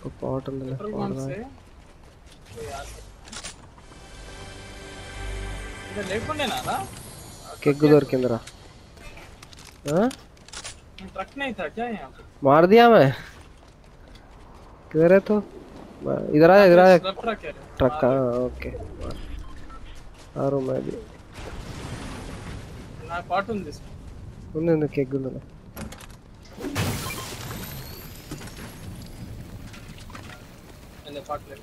ఒక పాట్ ఉంది petrol bunks ఏ? ఓ యాస. ఇంకా లేకుండేనా అలా? केक దొరికిందిరా हाँ? ट्रक नहीं था क्या यहाँ पे मार दिया मैं किधर है तो इधर आ इधर आ सब ट्रक है रे। ट्रक का ओके आ रहा हूँ मैं भी నా పాటు ఉంది తీసుకో. ఉంది ఉంది కేక్ ఉంది అదే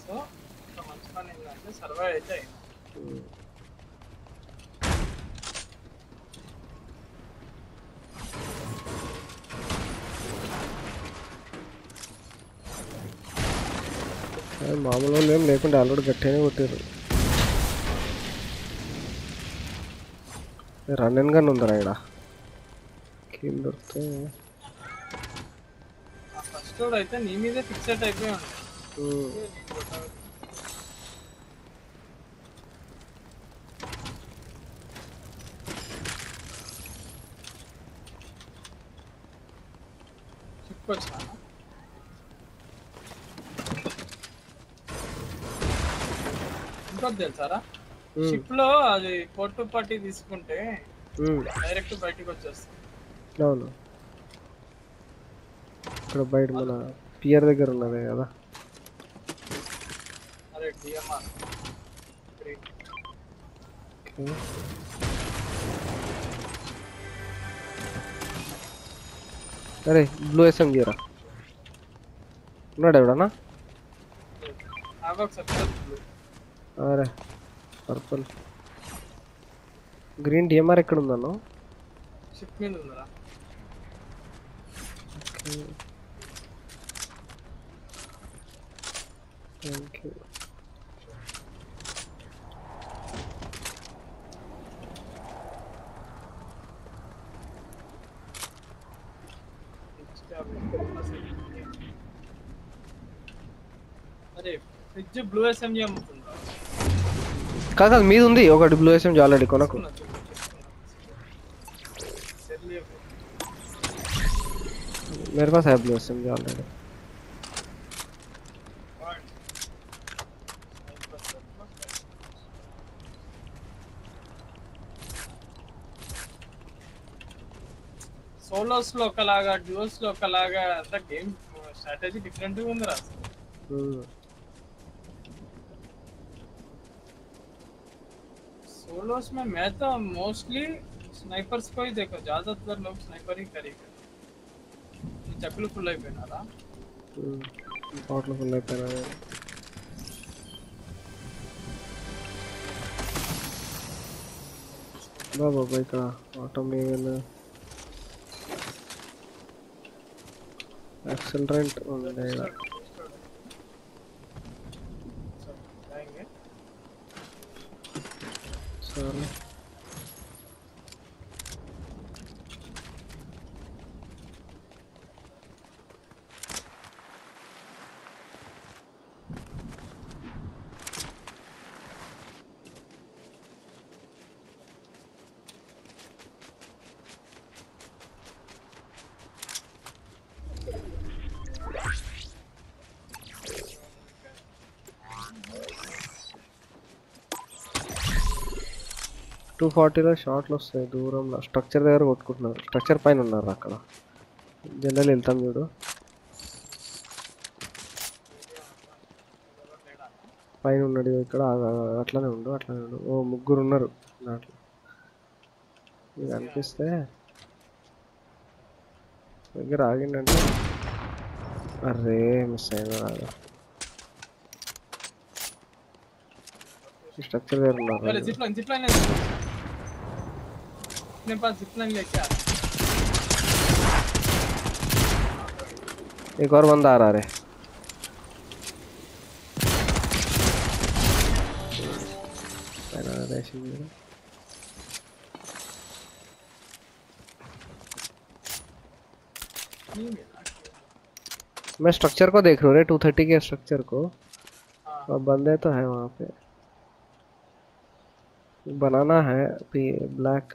సో ఒక మంచి పని ఏంటంటే సర్వైవ్ అయితే అయినా. మామూలు వాళ్ళు ఏం లేకుండా ఆల్రెడీ గట్టిగానే కొట్టారు రన్ అండ్ గన్ ఉందరా ఇక్కడ కీల్ దొరికితే ఫస్ట్ రోడ్ అయితే నీ మీదే ఫిక్సెట్ అయిపోయి ఉంది. ఉమ్, చిక్కొచ్చా ఇంకోటి తెలుసారా? షిప్లో అది పొట్టు పట్టి తీసుకుంటే డైరెక్ట్ బయటికి వచ్చేస్తుంది. అవును. ఇక్కడ బయట మన పియర్ దగ్గర ఉన్నది కదా. అరే బ్లూ ఎస్ఎంజీ రా ఉన్నాడు ఎవడన్నా? అరే పర్పుల్. గ్రీన్ డిఎంఆర్ ఎక్కడ ఉందన్నో షిప్ మీద ఉందిరా. you. Thank you. కాదు మీది ఉంది ఒకటి బ్లూ ఎస్ఎం ఆల్రెడీ కొనకు मेरे पास है ब्लू एसएमजी ऑलरेडी సోలోస్ లో ఒకలాగా డ్యూస్ లో ఒకలాగా అంతా గేమ్ స్ట్రాటజీ డిఫరెంట్ గా ఉంది రా सोलोस में मैं तो मोस्टली स्नाइपर्स को ही देखा ज्यादातर लोग स्नाइपर ही करेगा చెప్పులు ఫుల్ అయిపోయినారా బాటిల్ ఫుల్ అయిపోయినా బాబా ఇక్కడ ఆటోమేషన్ యాక్సిలరెంట్ ఉంది ఈడ. టూ ఫార్టీలో షార్ట్లు వస్తాయి దూరంలో. స్ట్రక్చర్ దగ్గర కొట్టుకుంటున్నారు. స్ట్రక్చర్ పైన ఉన్నారు అక్కడ. జనరల్ వెళ్తాం చూడు. పైన ఉన్నాడు ఇక్కడ. అట్లనే ఉండు అట్లనే ఉండు. ఓ ముగ్గురు ఉన్నారు దాంట్లో. మీకు అనిపిస్తే దగ్గర ఆగిండంటే అరే మిస్ అయినా రాదు ఈ స్ట్రక్చర్ దగ్గర ఉన్నారు अपने पास जिप लाइन लेके आ एक और बंदा आ रहा है। मैं स्ट्रक्चर को देख रहा हूँ रे टू थर्टी के स्ट्रक्चर को। और बंदे तो है वहाँ पे। बनाना है ब्लैक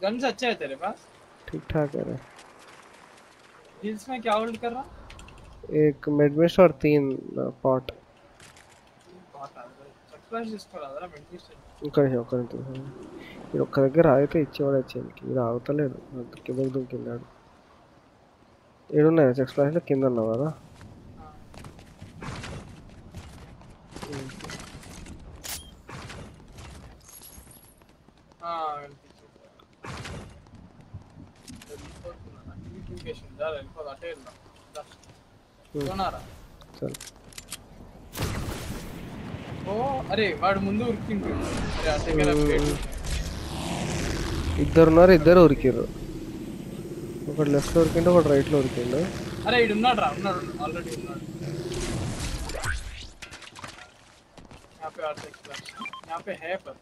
गन्स अच्छे है तेरे पास ठीक ठाक है रे हिल्स में क्या होल्ड कर रहा एक मिडमिस्ट और तीन पॉट बहुत आ रहा है एक्सप्लाश తీసుకోరా అదరా మెడికేషన్ ఒక్క నిమిషం ఒక్క నిమిషం మీరు ఒక్క దగ్గర ఆగితే ఇచ్చేవాడు వచ్చేది ఇది ఆగుతలేడు అంత కిందకి దుంకిన్నాడు ఏడున్నాయి సిక్స్ ప్లాస్లో కింద ఉన్నావు పోనారా సరే ఓ అరే వాడు ముందు ఉరికిండు అరే ఆ దగ్గర ప్లేట్ ఇద్దరు ఉన్నారు ఇద్దరు ఉరికిర్రు ఒకటి లెఫ్ట్లో ఉరికిండు ఒకటి రైట్లో ఉరికిండు అరే ఇడు ఉన్నాడు రా ఉన్నాడు ఆల్రెడీ ఉన్నాడు यहाँ पे आठ एक्सप्लाश यहाँ पे है पर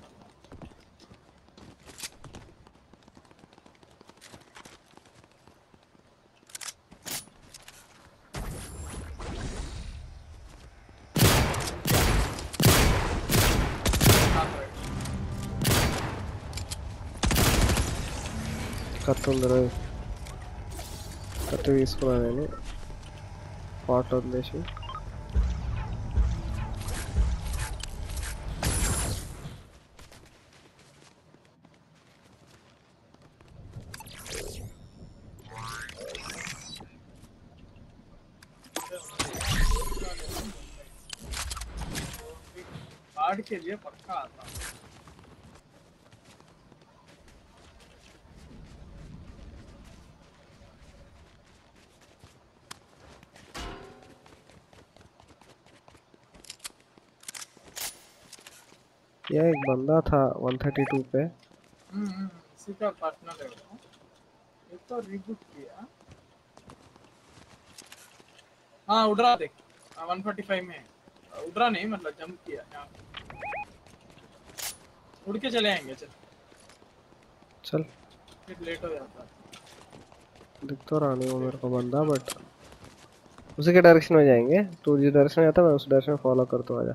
కత్తి ఉంది రోజు కత్తి తీసుకున్నా నేను పాట్ వదిలేసి कार्ड के लिए पक्का आता हूँ। यह एक बंदा था 132 पे। हम्म, हम्म, इसी पार्टनर है ये तो रिबूट किया। हाँ उड़ रहा देख। वन फोर्टी फाइव में है। उड़ रहा नहीं मतलब जंप किया यहाँ उड़ के चले आएँगे चल। चल। फिर लेट हो जाता दिख तो रहा नहीं वो मेरे को बंदा बट उसी के डायरेक्शन में जाएँगे। तू जिस डायरेक्शन में जाता है मैं उस डायरेक्शन में फॉलो करता हूँ आजा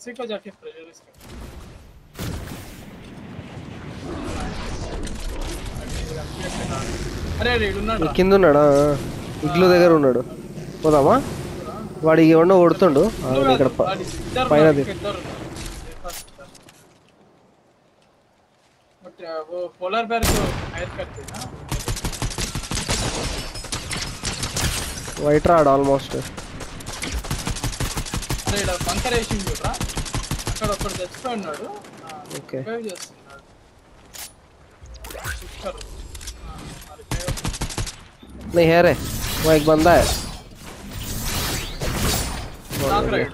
इसी को जाके प्रेशराइज कर అరే రేడు ఉన్నాడు రా. కింద ఉన్నాడా ఇగ్లు దగ్గర ఉన్నాడు పోదామా వాడు ఎవడో కొడుతుండు ఆ, ఇద్దరు ఇక్కడ కాదు, ప- వాడి ఇద్దరు పైన ఉన్నారు, ది- ఇద్దరు ఉన్నారు. First, first. But, uh, वो पोलर बेर को हायर करते ना వైట్ రాడు ఆల్మోస్ట్ అరే ఇక్కడ బంకర్ వేసింది చూడరా అక్కడ ఒకడు చచ్చిపోయి ఉన్నాడు ఓకే రివైవ్ చేస్తున్నాడు పుష్కర్ ఆ, ఆ revive. नहीं है रे वो एक बंदा है నాకు రైడ్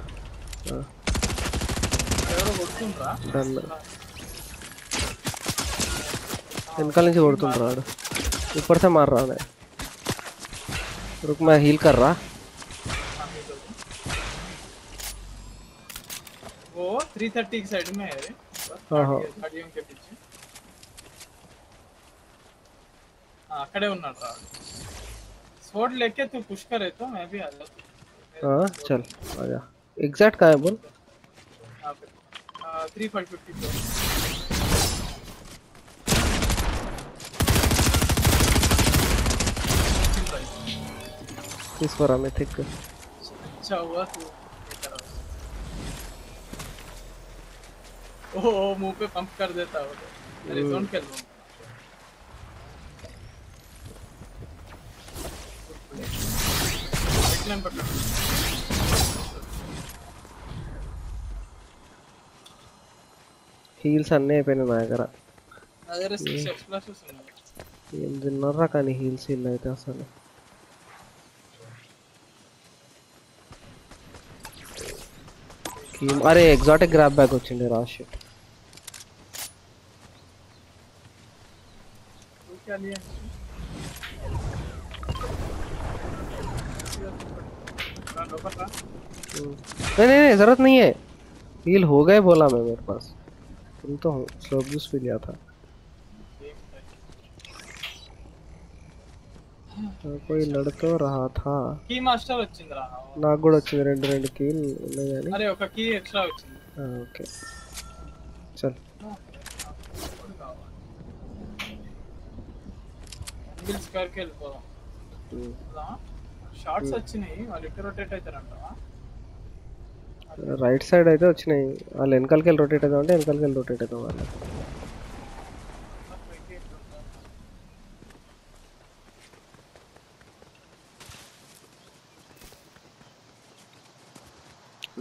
हाँ, ఎవరో కొడుతుండ్రా डन వెనకాల నుంచి కొడుతుంటాడు వాడు ऊपर से मार रहा है रुक मैं हील कर रहा 330 की साइड में है रे हाँ, हाँ। गाड़ियों के पीछे हाँ अकड़े ఉన్నాడు రా స్పోర్ట్ लेके तू पुश करे तो मैं भी आ जाता हाँ चल आजा एग्जैक्ट कहाँ है बोल यहाँ पे थ्री फाइव फिफ्टी फोर इस पर हमें थिक अच्छा हुआ तू उसने। ओह मुंह पे पंप कर देता वो तो। अरे जोन खेल लो Right line पकड़। హీల్స్ అన్నీ అయిపోయినాయి నా దగ్గర నా దగ్గర సిక్స్ ఎక్స్ప్లాషన్స్ ఉన్నాయి ఏం తిన్నారా కానీ హీల్స్ హీల్ అయితే అసలు కీమ్- అరే ఎగ్జాటిక్ గ్రాప్ బ్యాగ్ వచ్చింది రాష్ तू नहीं नहीं नहीं जरूरत नहीं है हील हो गए बोला मैं मेरे पास तुम तो स्लोप जूस भी लिया था हाँ, कोई लड़ तो रहा था కీ మాస్టర్ వచ్చిందిరా నాకు కూడా వచ్చింది రెండు రెండు కీలు ఉన్నాయి కానీ అరే ఒక కీ ఎక్స్ట్రా వచ్చింది ఓకే చల్ బిల్స్ కార్కి వెళ్ళిపోదాం షార్ట్స్ వచ్చినాయి వాళ్ళు ఎక్కడ రొటేట్ అవుతారంట రైట్ సైడ్ అయితే వచ్చినాయి వాళ్ళు వెనకాలకి వెళ్ళి రొటేట్ అవుతాం అంటే వెనకాలకి వెళ్ళి రొటేట్ అవుతాం వాళ్ళు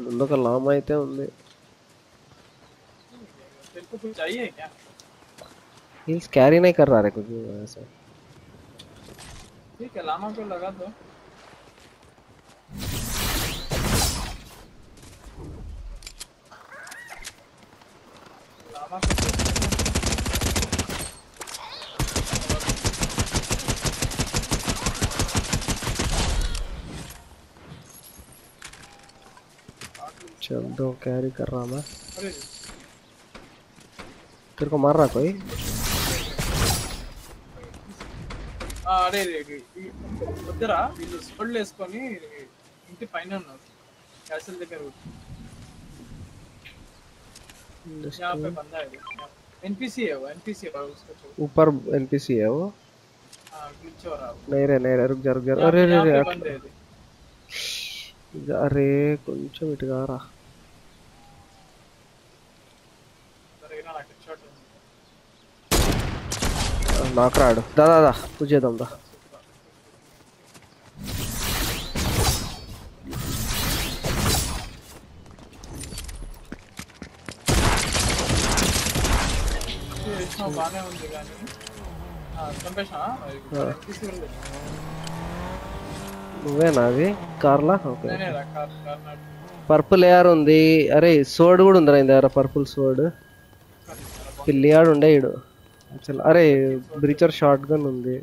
ముందు ఒక లామ్ అయితే ఉంది तेरे को कुछ चाहिए क्या हील्स कैरी नहीं कर रहा है कुछ भी वैसे ठीक है लामा को लगा दो। लामा को चल दो कैरी कर रहा मैं। तेरे को मार रहा कोई? అరే రే, రే, ఈ- వద్దురా వీళ్ళు స్పళ్ళు వేసుకొని ఇంటి పైన ఉన్నారు క్యాసిల్ దగ్గర यहाँ पे बंदा है एनपीसी है वो एनपीसी है उसका छोड़ ऊपर एनपीसी है वो हाँ ग्लिच हो रहा है वो। नहीं रे नहीं रे रुक जा रुक जा यहाँ अरे पे- रे यहाँ रे पे बंदे हैं देख। అరే కొంచెం ఇటుగా రా నాకు రాడు దా దా దా పూజ చేద్దాం దా. బాగానే ఉంది కానీ నువ్వేనా అది కార్లా? ఓకే పర్పుల్ ఏఆర్ ఉంది. అరే సోడ్ కూడా ఉందిరా దగ్గర పర్పుల్ సోడ్. పిల్లియాడు ఉండే ఈడు. అరే బ్రీచర్ షార్ట్ గన్ ఉంది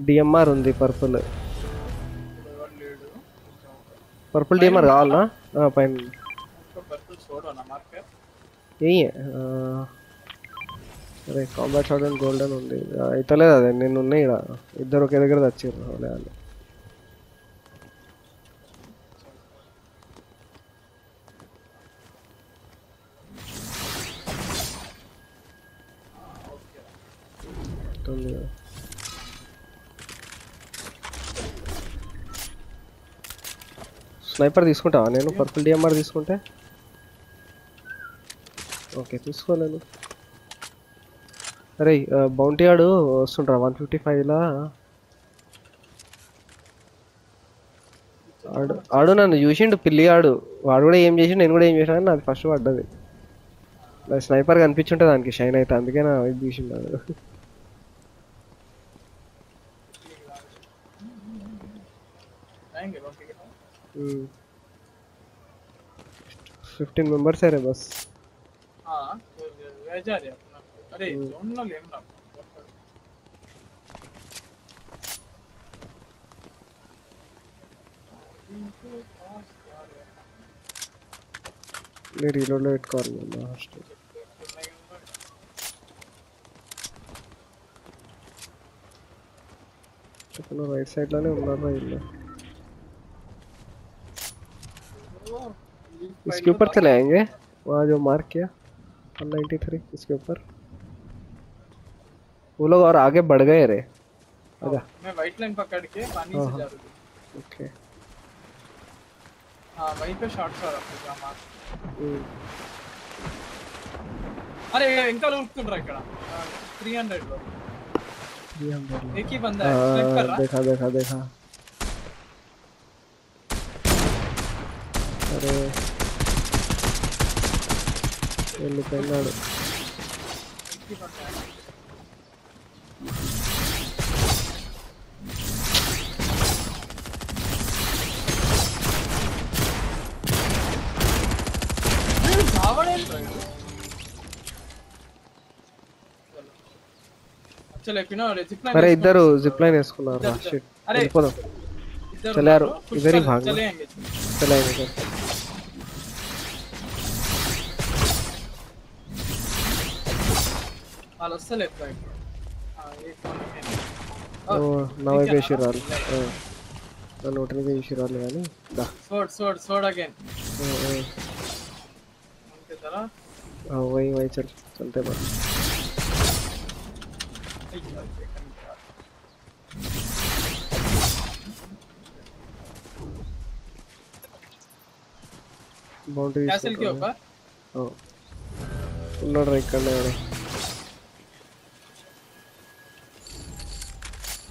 డిఎంఆర్ ఉంది పర్పుల్ పర్పుల్ డిఎంఆర్ కావాలనా? ఆ, పైన ఏ అరే కాంబాట్ షార్ట్ అండ్ గోల్డెన్ ఉంది. ఆ, అయితలేదు అదే నేను ఉన్నాయి ఇక్కడ ఇద్దరు ఒకే దగ్గర తెచ్చారు వాళ్ళు ఉంది స్నైపర్ తీసుకుంటావా నేను పర్పుల్ డిఎంఆర్ తీసుకుంటే? ఓకే తీసుకోలేను అరే బౌంటీ ఆడు వస్తుంటారా వన్ ఫిఫ్టీ ఫైవ్లా ఆడు ఆడు నన్ను చూసిండు పిల్లి ఆడు. వాడు కూడా ఏం చేసిండు నేను కూడా ఏం చేసాను నాది ఫస్ట్ పడ్డది. స్నైపర్ కనిపించుంటే దానికి షైన్ అయితే అందుకే నా ఇది తీసిండు ఫిఫ్టీన్ మెంబర్స్ అరే బస్ हाँ तो रह जा रहे अपना अरे जोन ना लेना నేను రీలోడ్లో పెట్టుకోవాలి నా హాస్టల్ చెప్పిన రైట్ సైడ్లోనే ఉన్నారు ఇల్లు इसके ऊपर चले आएँगे। वहाँ जो मार्क किया 193 इसके ऊपर। वो लोग और आगे बढ़ गए रे। अच्छा मैं वाइट लाइन पकड़ के पानी से हाँ, हाँ। जा रहा हूँ ओके हाँ वहीं पे शॉट आ हम्म। रहा है मार अरे इनका लूट कर रहा है कड़ा 300 लोग। 300 एक ही बंदा है स्लिप कर रहा देखा देखा देखा। अरे। వెళ్ళిపోయినాడు అరే ఇద్దరు జిప్ లైన్ వేసుకున్నారు వెళ్ళిపోదాం చలారు ఇద్దరి భాగం చలారు I'll select right now. Uh, oh, now I wish you all. The lottery we wish you all, man. Da. Sword, sword, sword again. Oh, oh. हाँ वही वही चल चलते बस बाउंड्री कैसल के ऊपर ओ उल्लड़ रही करने वाले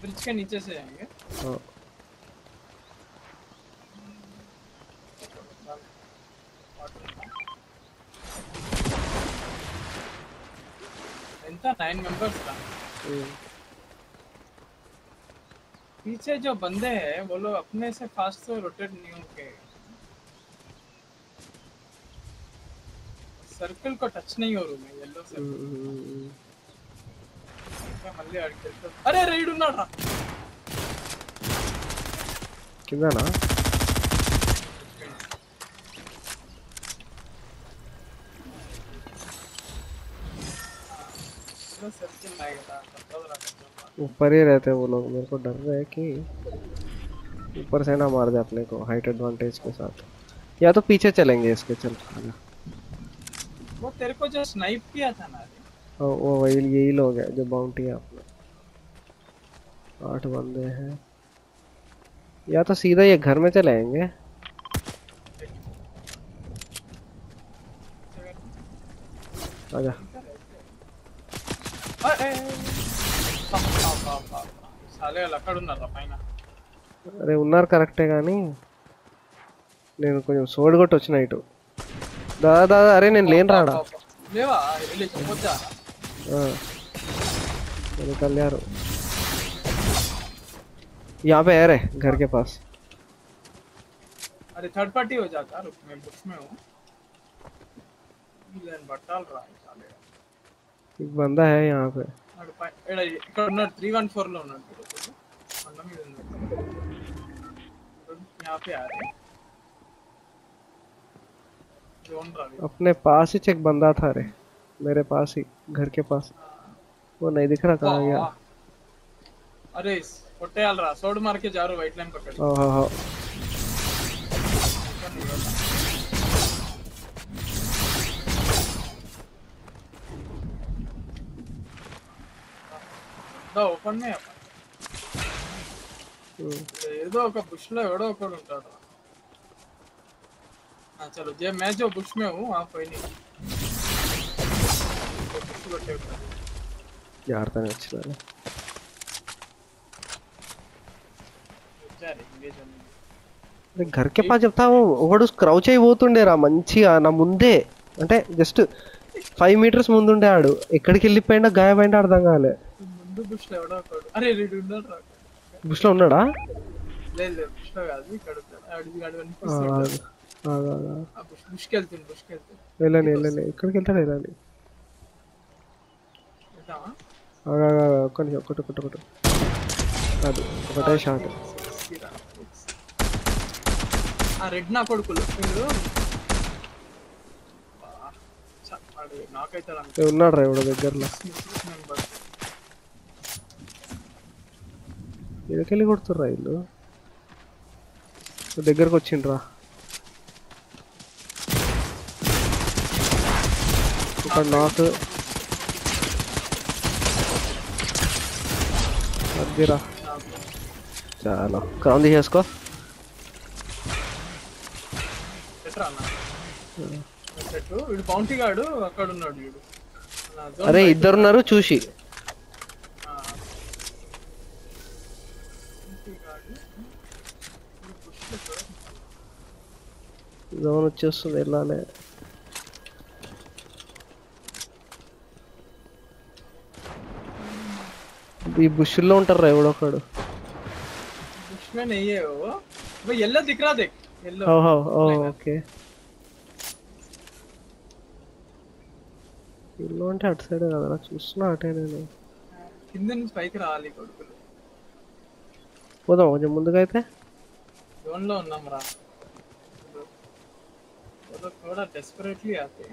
ब्रिज के नीचे से जाएँगे हाँ। ఎంత नाइन मेंबर्स था। हम्म, पीछे जो बंदे हैं वो लोग अपने से फास्ट से रोटेट नहीं होंगे। सर्कल को टच नहीं हो रहा मैं येलो से అరే రైడ్ ఉన్నాడు రా కిందనా सर्कल आएगा तब रा ऊपर ही रहते हैं वो लोग मेरे को डर रहा है कि ऊपर से ना मार दे अपने को हाइट एडवांटेज के साथ या तो पीछे चलेंगे इसके चल आजा। वो तेरे को जो स्नाइप किया था ना और वो वही यही लोग हैं जो बाउंटी है अपना आठ बंदे हैं या तो सीधा ये घर में चले आएंगे आजा అరే పాప పాప పాప సాలే వాళ్ళు అక్కడ ఉన్నారు రా పైన అరే ఉన్నారు కరెక్టే కానీ నేను కొంచెం సోడు కొట్టి వచ్చిన ఇటు దాదా దాదా అరే నేను లేను రాడా हाँ। निकल यार यहाँ पे एयर है घर के पास। अरे थर्ड पार्टी हो जाता रुक मैं बुक्स में हूँ। मिलन बटाल रहा है साले। एक बंदा है यहाँ पे। कर्नर थ्री वन फोर लो ना यहाँ पे आ रहे अपने पास ही चेक बंदा था रे। मेरे पास ही घर के पास वो नहीं दिख रहा कहाँ गया वाह। अरे కొట్టేయాలి రా సోడ్ మార్కే జారు వైట్ లైన్ పక్కడి हाँ हाँ हाँ ఓపెన్ हम्म, ఏదో ఒక బుష్ లో ఎవడో ఒకడు ఉంటాడు రా. ఆ, చలో जे मैं जो बुश में हूँ జాగ్రత్తగా వచ్చినారు గరికే పా చెప్తాము ఒకడు స్క్రౌచ్ అయిపోతుండే రా మంచిగా నా ముందే. అంటే జస్ట్ ఫైవ్ మీటర్స్ ముందుండే ఆడు. ఎక్కడికి వెళ్ళిపోయినా గాయమైనా అర్థం కాలే. బుష్లో ఉన్నాడా వెళ్ళని వెళ్ళని ఎక్కడికి వెళ్తాడు వెళ్ళాలి వెళ్తామా ఆగు, ఆగు, ఆగు. ఒక్క నిమిషం ఒకటి ఒకటి ఒకటి అది ఒకటే షాట్ ఆ రెడ్ నా కొడుకులు ఉన్నాడు రా ఇప్పుడు దగ్గరలో. ఇదకెళ్ళి కొడుతుర్రా వీళ్ళు? దగ్గరకు వచ్చిండ్రా. ఒక నాక్ गिरा चलो क्राउन दिया उसको అరే ఇద్దరున్నారు చూసి. జోన్ వచ్చేస్తుంది వెళ్ళాలి. ఈ బుష్లో ఉంటారు ఎవడొకడు दुश्मन नहीं है वो वो येलो दिख रहा देख येलो ఓహో ఓ ఓకే ఇల్లు అంటే అటు సైడ్ కదరా చూస్తున్నా అటే నేను కింద నుంచి పైకి రావాలి కొడుకులు పోదాం కొంచెం ముందుగా అయితే జోన్ లో ఉన్నాం రా वो थोड़ा डेस्परेटली आते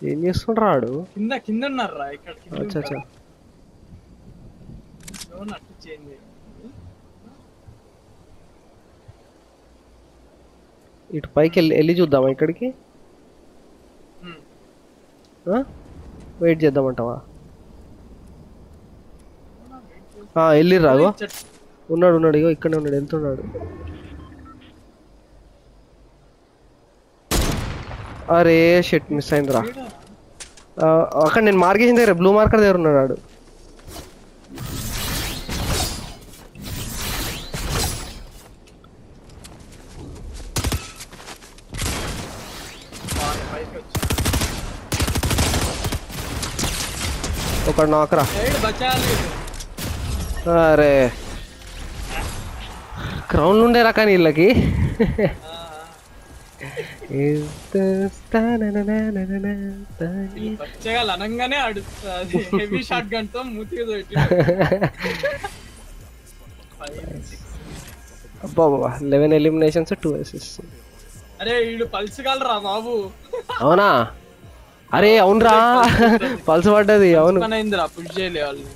ఏం చేస్తుండ్రా ఆడు కింద కింద ఉన్నారు ఇక్కడ కింద అచ్చా అచ్చా. జోన్ అట్టు చేంజ్ ఇటు పైకి వెళ్ళి వెళ్ళి చూద్దామా ఇక్కడికి? వెయిట్ చేద్దామంటావా? ఆ, వెళ్ళిర్రా అగో ఉన్నాడు ఉన్నాడు ఇగో ఇక్కడే ఉన్నాడు వెళ్తున్నాడు. అరే షెట్ మిస్ అయిందిరా ఆ, అక్కడ నేను మార్కేసిన దగ్గర బ్లూ మార్కర్ దగ్గర ఉన్నాడు ఆడు పైకి వచ్చి ఒక నాకరా సైడ్ బచాలి అరే క్రౌన్లు ఉండేరా కానీ వీళ్ళకి ఆ, ఈ బచ్చగాళ్ళు అనగానే ఆడుతుంది హెవీ షాట్ గన్తో మూతిగా పెట్టి అబ్బా లెవెన్ ఎలిమినేషన్స్ టూ అసిస్ అరే వీడు పలుచగలరా బాబు అవునా అరే అవునరా పల్స్ పడ్డది అవును అయిందిరా పుష్ చేయలే వాళ్ళు